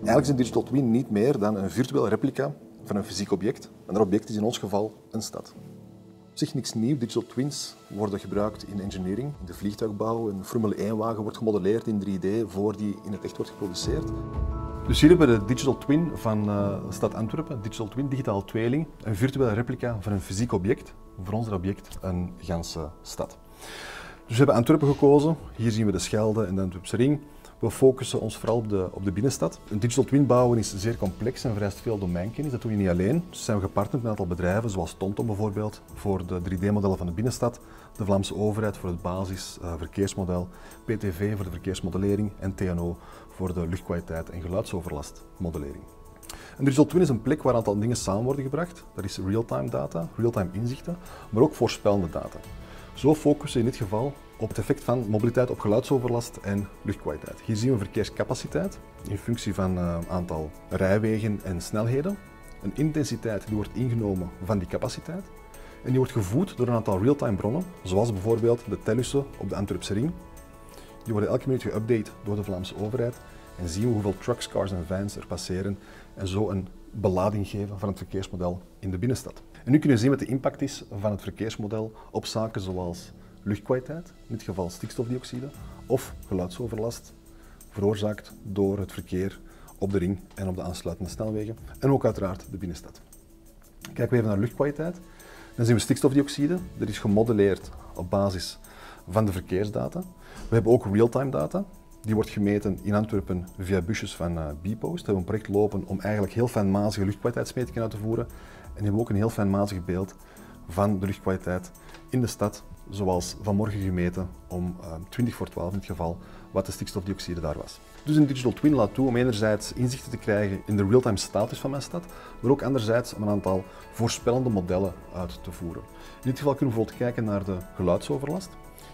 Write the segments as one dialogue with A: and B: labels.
A: Eigenlijk is een digital twin niet meer dan een virtuele replica van een fysiek object. En dat object is in ons geval een stad. Op zich niks nieuw. Digital twins worden gebruikt in engineering, in de vliegtuigbouw. Een Formule 1-wagen wordt gemodelleerd in 3D voor die in het echt wordt geproduceerd. Dus hier hebben we de digital twin van uh, de stad Antwerpen, digital twin, digitaal tweeling, een virtuele replica van een fysiek object. Voor ons object een ganse stad. Dus we hebben Antwerpen gekozen. Hier zien we de Schelde en de Antwerpse ring. We focussen ons vooral op de, op de binnenstad. Een digital twin bouwen is zeer complex en vereist veel domeinkennis. Dat doen we niet alleen. Dus zijn we gepartnerd met een aantal bedrijven, zoals TomTom bijvoorbeeld, voor de 3D-modellen van de binnenstad, de Vlaamse overheid voor het basisverkeersmodel, uh, PTV voor de verkeersmodellering en TNO voor de luchtkwaliteit en geluidsoverlastmodellering. Een digital twin is een plek waar een aantal dingen samen worden gebracht. Dat is real-time data, real-time inzichten, maar ook voorspellende data. Zo focussen in dit geval op het effect van mobiliteit op geluidsoverlast en luchtkwaliteit. Hier zien we verkeerscapaciteit in functie van eh, aantal rijwegen en snelheden. Een intensiteit die wordt ingenomen van die capaciteit. En die wordt gevoed door een aantal real-time bronnen, zoals bijvoorbeeld de Tellussen op de Antwerpse ring. Die worden elke minuut geüpdate door de Vlaamse overheid en zien we hoeveel trucks, cars en vans er passeren en zo een belading geven van het verkeersmodel in de binnenstad. En nu kunnen we zien wat de impact is van het verkeersmodel op zaken zoals luchtkwaliteit, in dit geval stikstofdioxide, of geluidsoverlast, veroorzaakt door het verkeer op de ring en op de aansluitende snelwegen, en ook uiteraard de binnenstad. Kijken we even naar luchtkwaliteit, dan zien we stikstofdioxide. Dat is gemodelleerd op basis van de verkeersdata. We hebben ook real-time data. Die wordt gemeten in Antwerpen via busjes van uh, Bpost. We hebben een project lopen om eigenlijk heel fijnmazige luchtkwaliteitsmetingen uit te voeren. En hebben ook een heel fijnmazig beeld van de luchtkwaliteit in de stad, zoals vanmorgen gemeten om uh, eh, 20 voor 12 in het geval, wat de stikstofdioxide daar was. Dus een digital twin laat toe om enerzijds inzichten te krijgen in de real-time status van mijn stad, maar ook anderzijds om een aantal voorspellende modellen uit te voeren. In dit geval kunnen we bijvoorbeeld kijken naar de geluidsoverlast.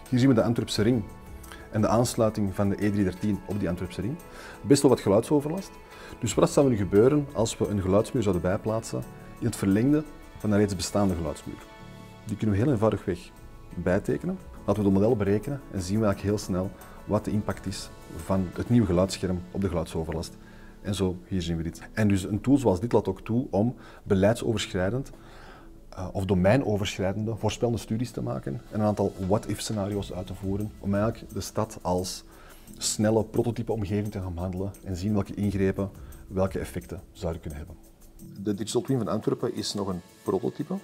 A: Hier zien we de Antwerpse ring en de aansluiting van de E313 op die Antwerpse ring. Best wel wat geluidsoverlast. Dus wat zou er nu gebeuren als we een geluidsmuur zouden bijplaatsen in het verlengde van een reeds bestaande geluidsmuur? Die kunnen we heel eenvoudigweg bijtekenen. Laten we de model berekenen en zien we eigenlijk heel snel wat de impact is van het nieuwe geluidsscherm op de geluidsoverlast. En zo, hier zien we dit. En dus een tool zoals dit laat ook toe om beleidsoverschrijdend uh, of domeinoverschrijdende voorspellende studies te maken en een aantal what-if scenario's uit te voeren om eigenlijk de stad als snelle prototype omgeving te gaan behandelen en zien welke ingrepen welke effecten zouden kunnen hebben. De Digital Twin van Antwerpen is nog een prototype,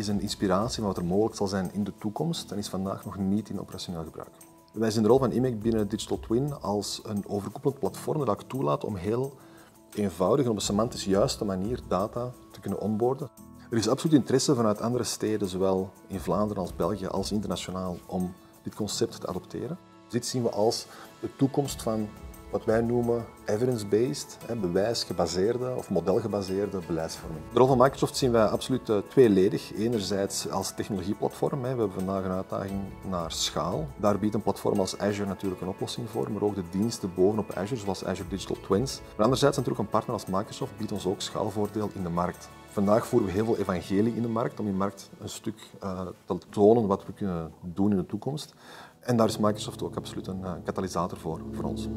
A: is een inspiratie van wat er mogelijk zal zijn in de toekomst en is vandaag nog niet in operationeel gebruik. Wij zien de rol van IMEC binnen Digital Twin als een overkoepelend platform dat toelaat om heel eenvoudig en op een semantisch juiste manier data te kunnen onboarden. Er is absoluut interesse vanuit andere steden, zowel in Vlaanderen als België als internationaal, om dit concept te adopteren. Dit zien we als de toekomst van wat wij noemen evidence-based, bewijsgebaseerde of modelgebaseerde beleidsvorming. De rol van Microsoft zien wij absoluut eh, tweeledig. Enerzijds als technologieblatform. We hebben vandaag een uitdaging naar schaal. Daar biedt een platform als Azure natuurlijk een oplossing voor, maar ook de diensten bovenop Azure, zoals Azure Digital Twins. Maar anderzijds natuurlijk een partner als Microsoft biedt ons ook schaalvoordeel in de markt. Vandaag voeren we heel veel evangelie in de markt om die markt een stuk uh, te tonen wat we kunnen doen in de toekomst. En daar is Microsoft ook absoluut een uh, katalysator voor, voor ons.